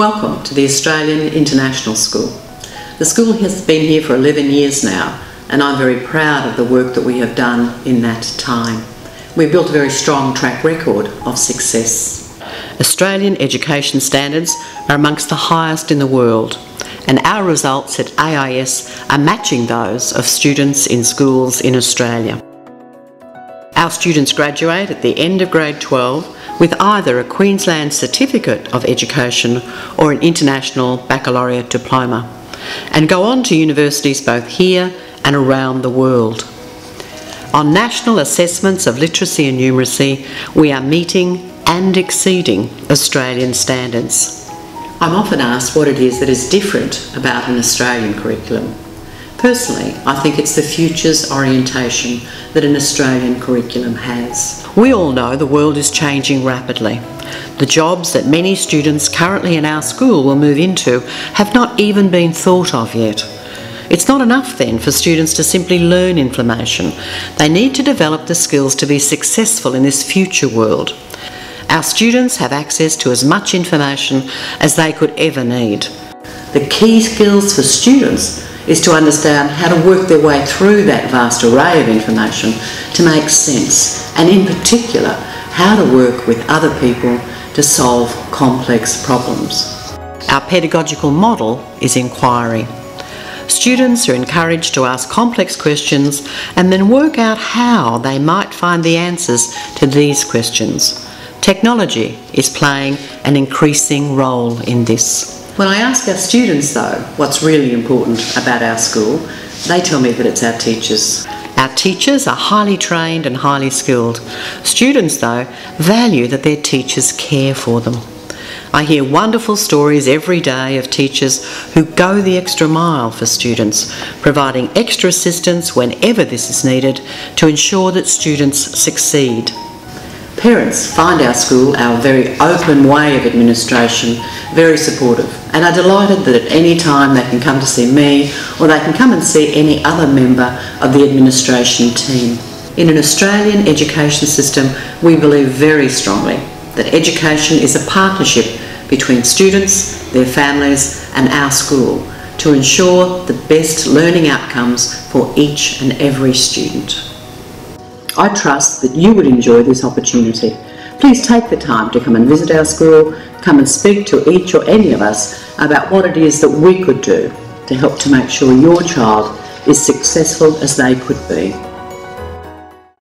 Welcome to the Australian International School. The school has been here for 11 years now and I'm very proud of the work that we have done in that time. We've built a very strong track record of success. Australian education standards are amongst the highest in the world and our results at AIS are matching those of students in schools in Australia. Our students graduate at the end of grade 12 with either a Queensland Certificate of Education or an International Baccalaureate Diploma and go on to universities both here and around the world. On national assessments of literacy and numeracy, we are meeting and exceeding Australian standards. I'm often asked what it is that is different about an Australian curriculum. Personally, I think it's the futures orientation that an Australian curriculum has. We all know the world is changing rapidly. The jobs that many students currently in our school will move into have not even been thought of yet. It's not enough then for students to simply learn information. They need to develop the skills to be successful in this future world. Our students have access to as much information as they could ever need. The key skills for students is to understand how to work their way through that vast array of information to make sense, and in particular, how to work with other people to solve complex problems. Our pedagogical model is inquiry. Students are encouraged to ask complex questions and then work out how they might find the answers to these questions. Technology is playing an increasing role in this. When I ask our students, though, what's really important about our school, they tell me that it's our teachers. Our teachers are highly trained and highly skilled. Students, though, value that their teachers care for them. I hear wonderful stories every day of teachers who go the extra mile for students, providing extra assistance whenever this is needed to ensure that students succeed. Parents find our school, our very open way of administration, very supportive and are delighted that at any time they can come to see me or they can come and see any other member of the administration team. In an Australian education system, we believe very strongly that education is a partnership between students, their families and our school to ensure the best learning outcomes for each and every student. I trust that you would enjoy this opportunity. Please take the time to come and visit our school, come and speak to each or any of us about what it is that we could do to help to make sure your child is successful as they could be.